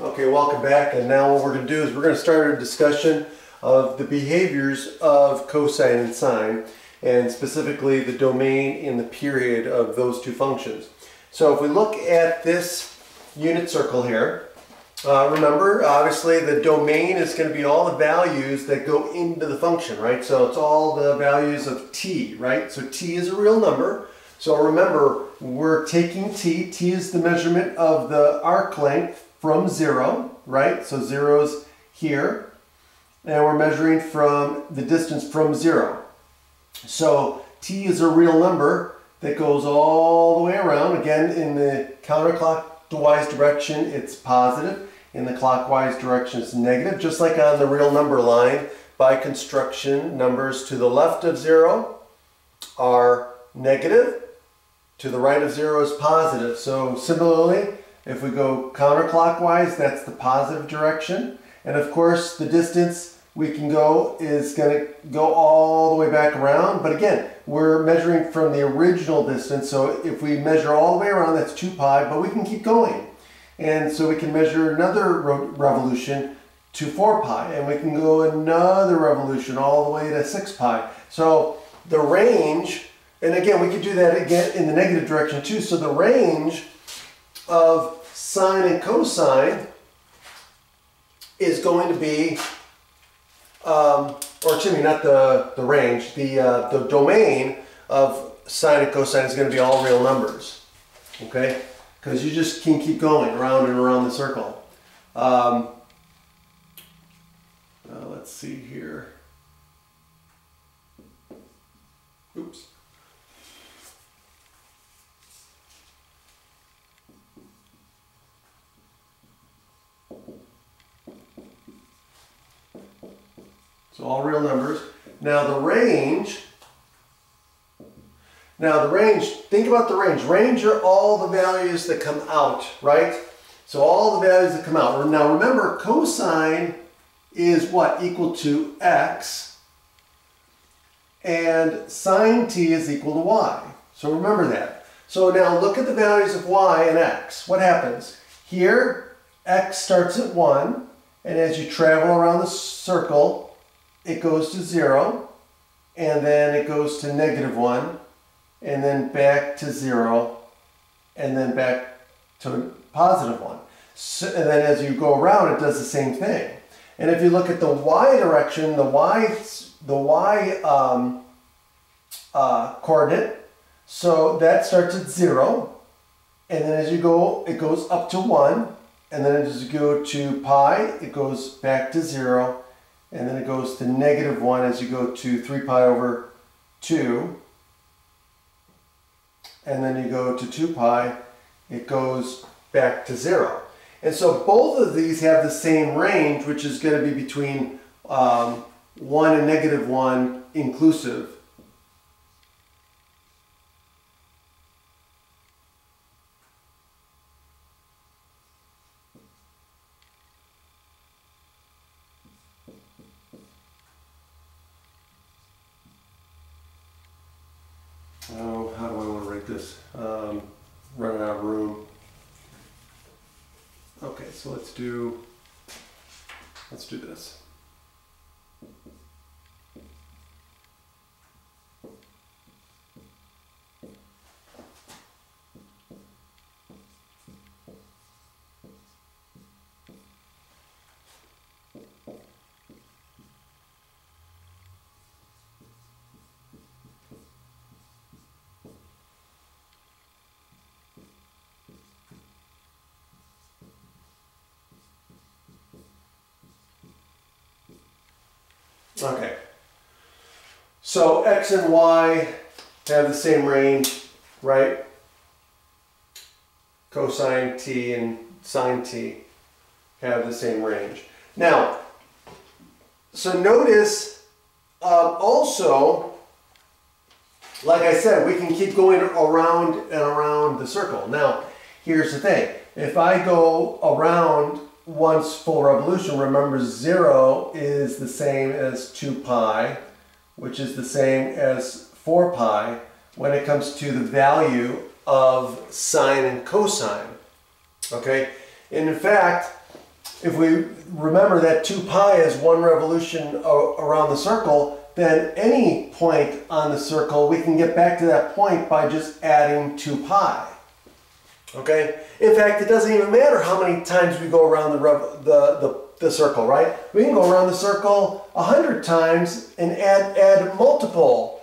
Okay, welcome back. And now what we're going to do is we're going to start a discussion of the behaviors of cosine and sine, and specifically the domain and the period of those two functions. So if we look at this unit circle here, uh, remember, obviously the domain is going to be all the values that go into the function, right? So it's all the values of t, right? So t is a real number. So remember, we're taking t. t is the measurement of the arc length from zero, right? So zero's here. And we're measuring from the distance from zero. So t is a real number that goes all the way around. Again, in the counterclockwise direction, it's positive. In the clockwise direction, it's negative. Just like on the real number line, by construction, numbers to the left of zero are negative. To the right of zero is positive. So similarly, if we go counterclockwise, that's the positive direction. And of course, the distance we can go is going to go all the way back around. But again, we're measuring from the original distance. So if we measure all the way around, that's 2 pi, but we can keep going. And so we can measure another revolution to 4 pi, and we can go another revolution all the way to 6 pi. So the range, and again, we could do that again in the negative direction too. So the range of sine and cosine is going to be, um, or excuse me, not the, the range, the, uh, the domain of sine and cosine is going to be all real numbers. Okay? Because you just can keep going around and around the circle. Um, uh, let's see here. Oops. So all real numbers. Now the range, now the range, think about the range. Range are all the values that come out, right? So all the values that come out. Now remember, cosine is what? Equal to x. And sine t is equal to y. So remember that. So now look at the values of y and x. What happens? Here, x starts at 1. And as you travel around the circle, it goes to zero, and then it goes to negative one, and then back to zero, and then back to positive one. So, and then as you go around, it does the same thing. And if you look at the y direction, the y, the y um, uh, coordinate, so that starts at zero, and then as you go, it goes up to one, and then as you go to pi, it goes back to zero, and then it goes to negative 1 as you go to 3 pi over 2. And then you go to 2 pi, it goes back to 0. And so both of these have the same range, which is going to be between um, 1 and negative 1 inclusive. Write this? Um, running out of room. Okay, so let's do, let's do this. Okay. So x and y have the same range, right? Cosine t and sine t have the same range. Now, so notice uh, also, like I said, we can keep going around and around the circle. Now, here's the thing. If I go around once full revolution, remember zero is the same as 2 pi, which is the same as 4 pi when it comes to the value of sine and cosine. Okay, and in fact, if we remember that 2 pi is one revolution around the circle, then any point on the circle, we can get back to that point by just adding 2 pi. Okay? In fact, it doesn't even matter how many times we go around the, the, the, the circle, right? We can go around the circle a hundred times and add, add multiple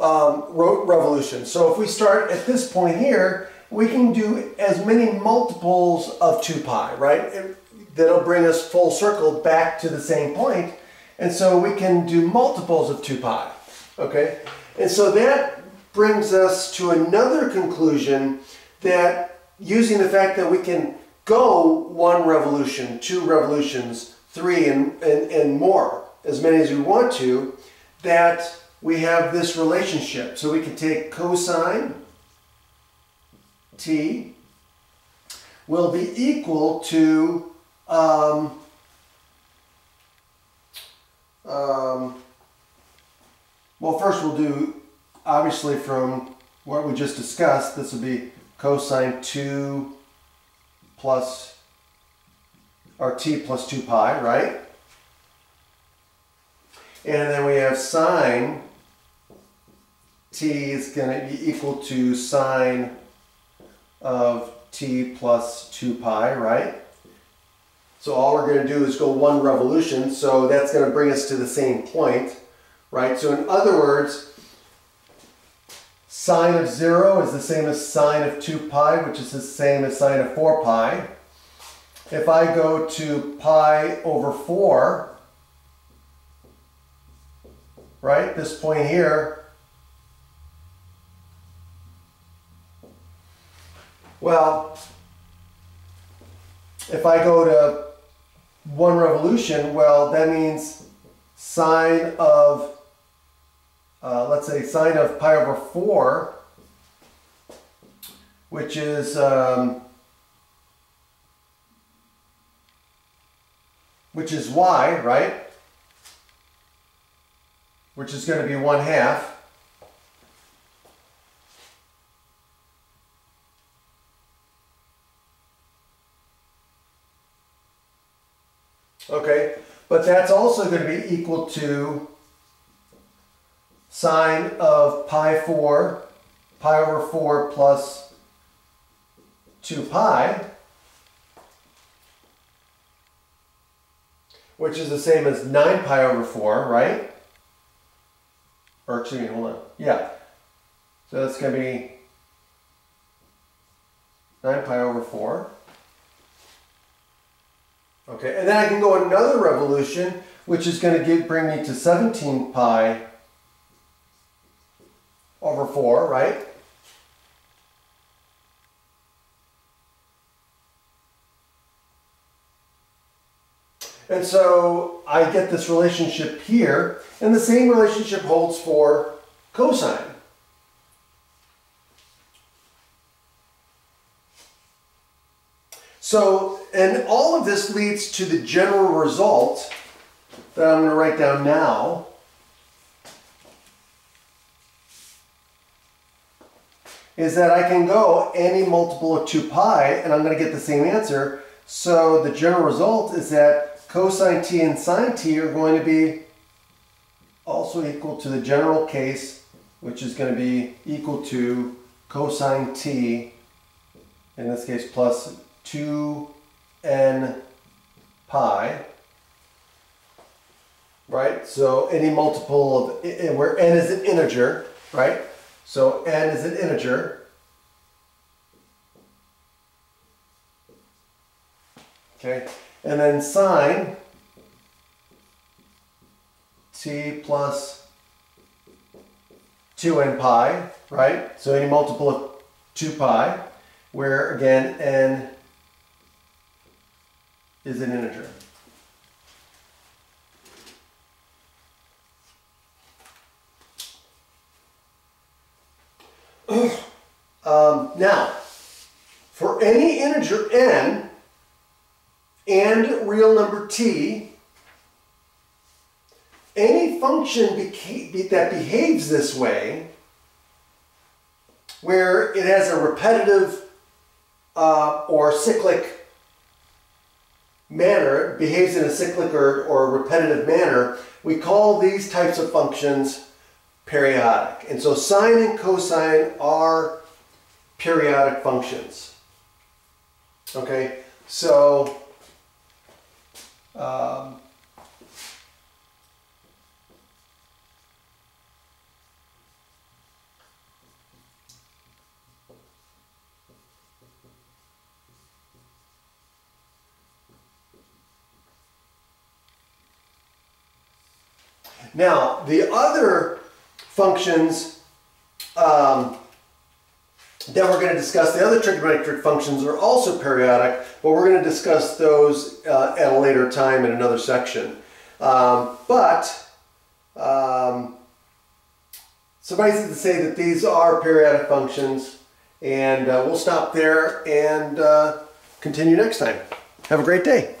um, revolutions. So if we start at this point here, we can do as many multiples of 2 pi, right? It, that'll bring us full circle back to the same point. And so we can do multiples of 2 pi, okay? And so that brings us to another conclusion that using the fact that we can go one revolution, two revolutions, three, and, and, and more, as many as we want to, that we have this relationship. So we can take cosine t will be equal to um, um, well, first we'll do, obviously from what we just discussed, this would be cosine 2 plus, or t plus 2 pi, right? And then we have sine t is going to be equal to sine of t plus 2 pi, right? So all we're going to do is go one revolution, so that's going to bring us to the same point, right? So in other words, sine of 0 is the same as sine of 2 pi, which is the same as sine of 4 pi. If I go to pi over 4, right, this point here, well, if I go to one revolution, well, that means sine of, uh, let's say sine of pi over 4, which is, um, which is y, right? Which is going to be 1 half. Okay, but that's also going to be equal to sine of pi 4, pi over 4 plus 2 pi, which is the same as 9 pi over 4, right? Or excuse me, hold on. Yeah. So that's going to be 9 pi over 4. Okay, and then I can go another revolution, which is going to get, bring me to 17 pi over 4, right? And so I get this relationship here, and the same relationship holds for cosine. So, and all of this leads to the general result that I'm going to write down now. Is that I can go any multiple of 2 pi and I'm going to get the same answer. So the general result is that cosine t and sine t are going to be also equal to the general case, which is going to be equal to cosine t, in this case plus 2n pi, right? So any multiple of, where n is an integer, right? So n is an integer. Okay, and then sine t plus 2n pi, right? So any multiple of 2 pi, where again n is an integer. Um, now, for any integer n and real number t, any function that behaves this way, where it has a repetitive uh, or cyclic manner, behaves in a cyclic or, or repetitive manner, we call these types of functions periodic. And so sine and cosine are periodic functions. Okay, so um, Now, the other functions um, that we're going to discuss, the other trigonometric functions are also periodic, but we're going to discuss those uh, at a later time in another section. Um, but um, suffice it to say that these are periodic functions, and uh, we'll stop there and uh, continue next time. Have a great day.